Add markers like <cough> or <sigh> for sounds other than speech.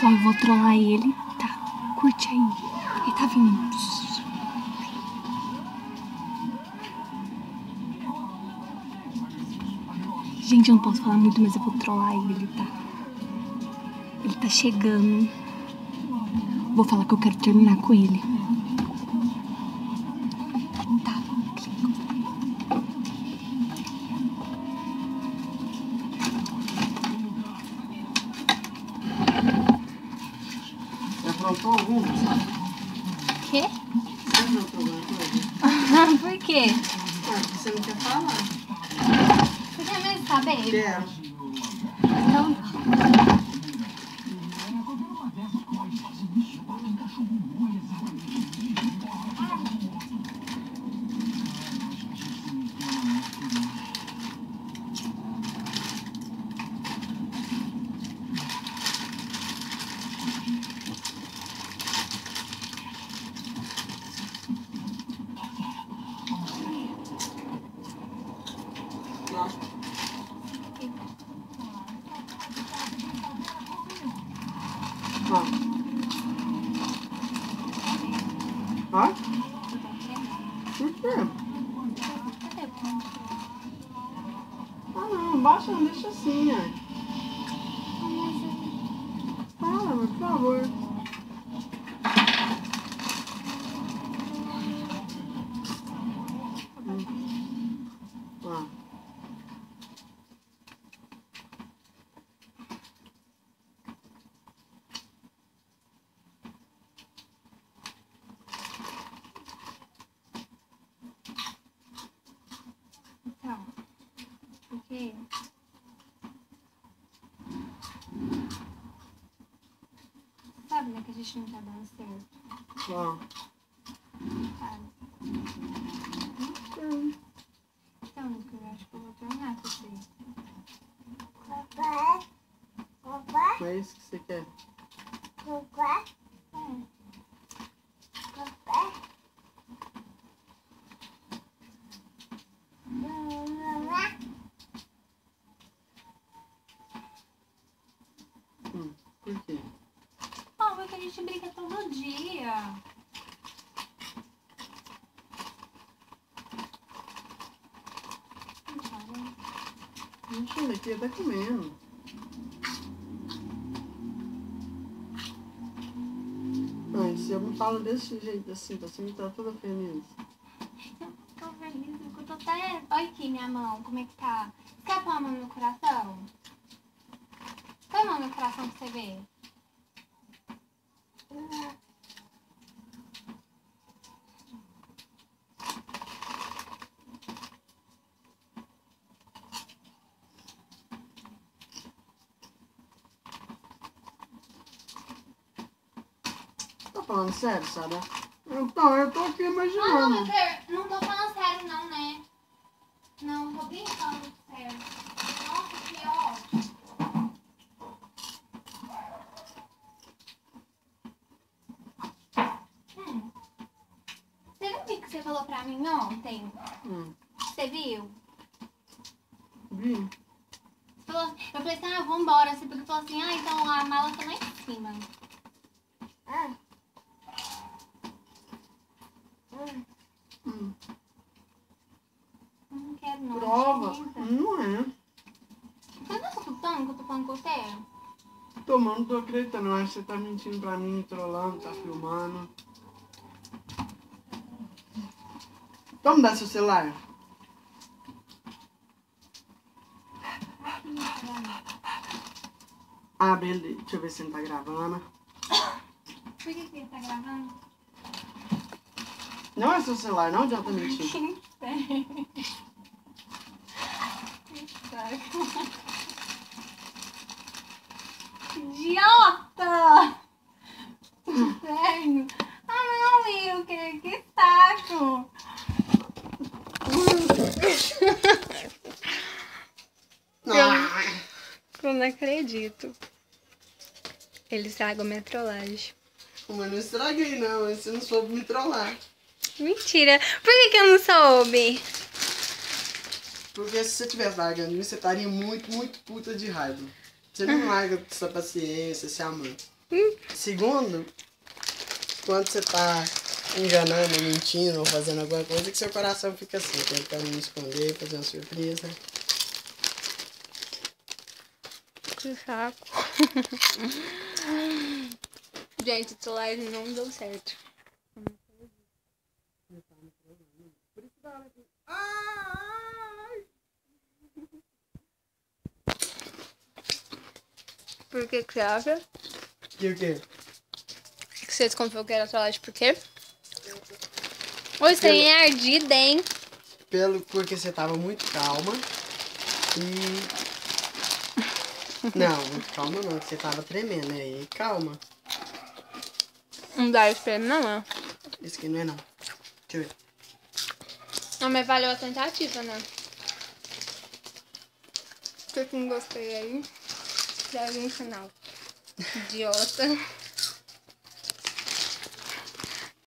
Só eu vou trollar ele. Tá, curte aí. Ele tá vindo. Gente, eu não posso falar muito, mas eu vou trollar ele, tá? Ele tá chegando. Vou falar que eu quero terminar com ele. Tá. Você aprontou algum? Quê? <laughs> Por quê? Ah, você não quer falar? Você quer mesmo saber? Quero. Então tá. Lá. Ó. Ó. Ah, não, baixa, não deixa assim, ó. Fala, por favor. Hum. Ó. Então, porque sabe, né, que a gente não tá dando certo, Ó. sabe? Então, então que eu acho que eu vou terminar com você. Não é isso que você quer? É, Hum, por quê? ó, porque a gente brinca todo dia. Mentira, aqui tá comendo. Ai, se eu não falo desse jeito assim, você me tá toda feliz. Eu <laughs> tô feliz, eu tô até. Olha aqui minha mão, como é que tá. Você quer pôr a mão no meu coração? Põe a mão no meu coração pra você ver. Tá falando sério, Sara? Então, eu tô aqui Ah, não, imaginando. meu Deus, não tô falando sério não, né? Não, tô brincando sério. Nossa, que ótimo. Hum. Você viu o que você falou pra mim ontem? Hum, Você viu? vi. Falou, eu falei assim, ah, vambora. Você falou assim, ah, então a mala tá lá em cima. Hum, Não quero não. prova. Acredita? Não é. Você tá escutando que eu tô falando com você? Tomando, não tô acreditando. Eu acho que você tá mentindo pra mim, me trollando, tá filmando. Então me dá seu celular. Ah, beleza. Deixa eu ver se ele tá gravando. Por que que ele tá gravando? Não é seu celular, não adianta mentir. <laughs> Quem sei. Idiota! Inferno! Ah não, Wilker, que saco! Ah, Eu não acredito. Ele estragou minha trollagem. mas não estraguei, não. Você não soube me trollar. Mentira! Por que, que eu não soube? Porque se você tivesse largando você estaria muito, muito puta de raiva. Você não larga sua paciência, se amando. Segundo, quando você tá enganando, mentindo ou fazendo alguma coisa, que seu coração fica assim, tentando me esconder, fazer uma surpresa. Que saco. <laughs> Gente, essa live não deu certo. Por que que você acha? E o quê? Que você desconfiou que era trollagem por quê? Oi, você é ardida, hein? Pelo, porque você tava muito calma e. <laughs> Não, muito calma não, que você tava tremendo aí. Calma. Não dá espelho, não, é? Esse aqui não é não. Deixa eu ver. Não, mas valeu a tentativa, né? Você que não gostei aí, deve no final. Idiota.